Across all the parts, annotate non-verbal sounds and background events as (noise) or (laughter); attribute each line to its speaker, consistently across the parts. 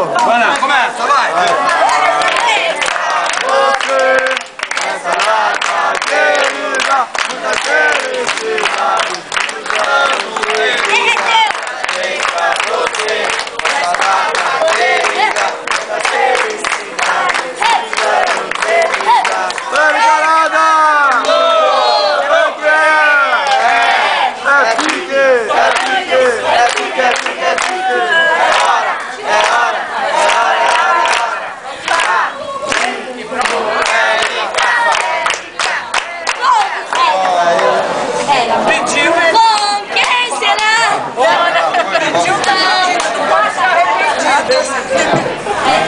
Speaker 1: Vai lá, começa, vai!
Speaker 2: Você, essa querida, muita felicidade, muitos anos felizes. Tem pra você, essa data querida, muita felicidade, muitos anos felizes. Vamos, galada! Como que é? É pique! É pique! É pique, é pique, é pique! É hora, é hora, é hora, é hora, é hora.
Speaker 1: Pediu!
Speaker 3: Com quem será?
Speaker 1: Pediu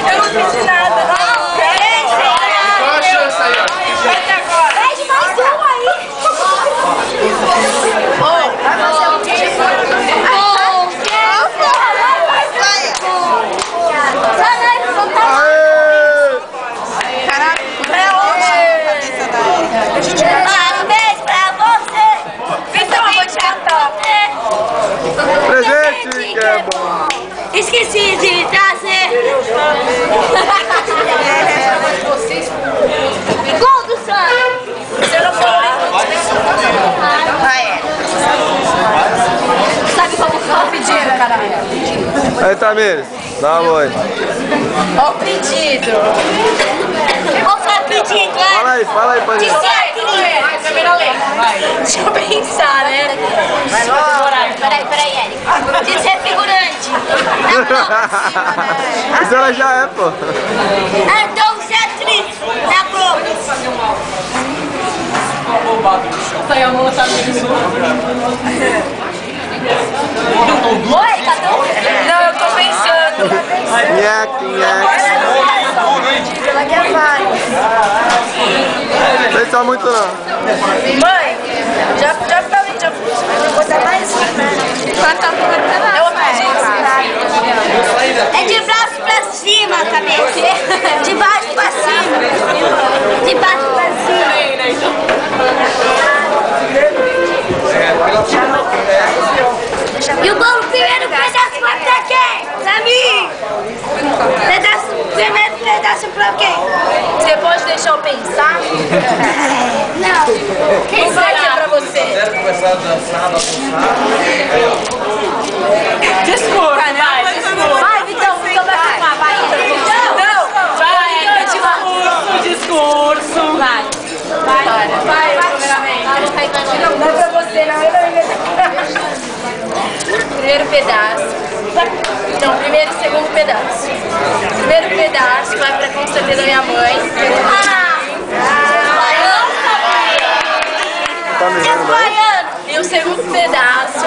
Speaker 3: Eu não pedi nada. Com quem será?
Speaker 1: Qual a chance aí, ó?
Speaker 3: Até agora. Pede mais um aí. Com quem será? Caralho, não tá
Speaker 2: Aê!
Speaker 3: Parabéns pra você! Então eu vou te cantar.
Speaker 2: Presente que é bom.
Speaker 3: Esqueci de trazer. Gol do Santos! Você não Sabe como foi o pedido, caralho?
Speaker 2: Aí, Tamires, dá uma boa aí.
Speaker 3: Ó o pedido. Qual foi o pedido?
Speaker 2: Fala aí, fala aí pra gente.
Speaker 4: Câmera lenta,
Speaker 3: Deixa eu pensar, né? Peraí, peraí, Eric. De ser figurante. Não,
Speaker 2: Isso ela já é, pô.
Speaker 3: Então, ser atriz. Na Globo.
Speaker 4: A tá mesmo.
Speaker 3: Oi, cadê o...
Speaker 4: Não, eu tô pensando.
Speaker 2: Nheque, nheque.
Speaker 3: Ela quer vários.
Speaker 2: Pensa muito não.
Speaker 4: Mãe, já, já falei, já vou botar mais um, né?
Speaker 3: Quanto a
Speaker 4: Eu acredito.
Speaker 3: É de braço pra cima, cabeça. (laughs) De baixo pra cima. De baixo pra cima. E o bolo, primeiro pedaço vai pra quem? Pra mim. Pedaço pra quem?
Speaker 4: Você pode deixar eu pensar?
Speaker 3: Não. Quem
Speaker 4: Não vai ser
Speaker 3: será?
Speaker 4: pra você.
Speaker 1: começar a dançar, bagunçar.
Speaker 4: Desculpa, vai, desculpa.
Speaker 3: Vai, Vitão, Vitão vai filmar, vai. Vitão.
Speaker 4: Não, vai, discurso, discurso. Vai, vai, vai, vai, primeiramente. Não é pra você, não, não Primeiro pedaço. Não, primeiro e segundo pedaço. Primeiro pedaço vai pra com certeza minha mãe.
Speaker 2: Tá me vendo, vai?
Speaker 3: baiano.
Speaker 4: E o segundo pedaço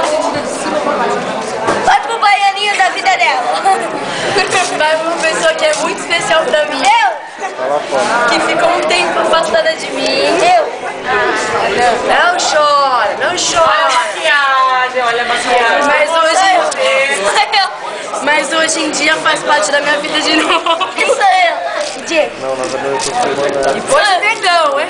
Speaker 3: Vai pro baianinho da vida dela. (laughs)
Speaker 4: vai pra uma pessoa que é muito especial pra mim.
Speaker 3: Eu.
Speaker 4: Que ficou um tempo afastada de mim.
Speaker 3: Eu.
Speaker 4: Não, não chora, não chora. Olha a maquiagem, olha a maquiagem. Mas hoje, mas hoje em dia faz parte da minha vida de novo.
Speaker 3: Quem sou eu? Diego.
Speaker 2: Não, na verdade eu tô filmando ela.
Speaker 4: Hoje negão, hein?